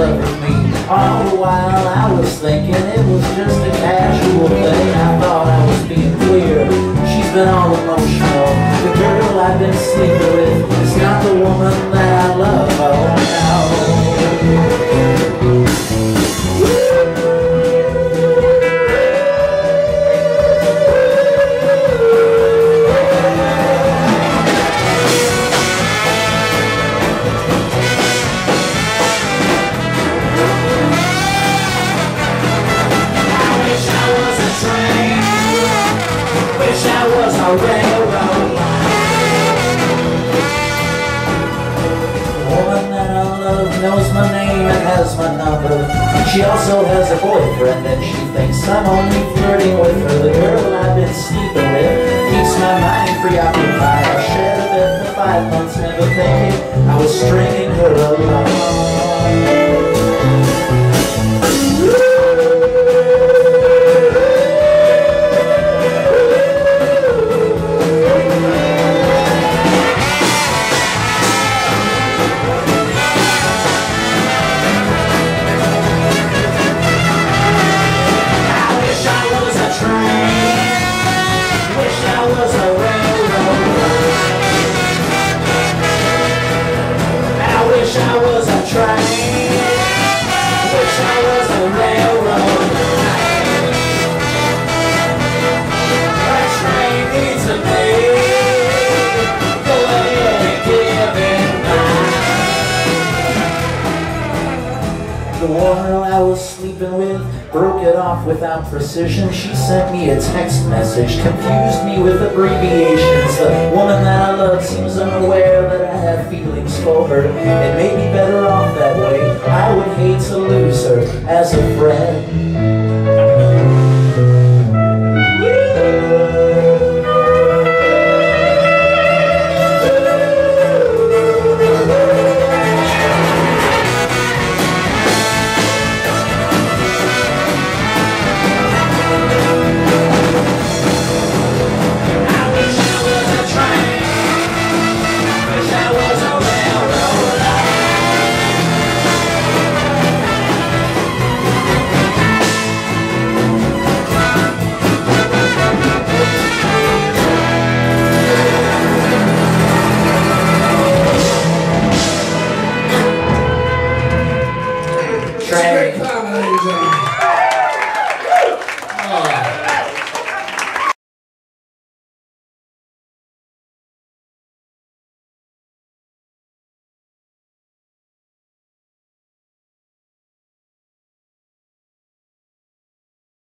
look me All the while I was thinking it was just a casual thing. I thought I was being clear. She's been all emotional. The girl I've been sleeping with Is not the woman that knows my name and has my number. She also has a boyfriend and she thinks I'm only flirting with her. The girl I've been sleeping with keeps my mind preoccupied. I shared a bed for five months, never thinking I was stringing her along. Woman I was sleeping with broke it off without precision. She sent me a text message, confused me with abbreviations. The woman that I love seems unaware that I have feelings for her. It may be better off that way. I would hate to lose her as a friend. Trey.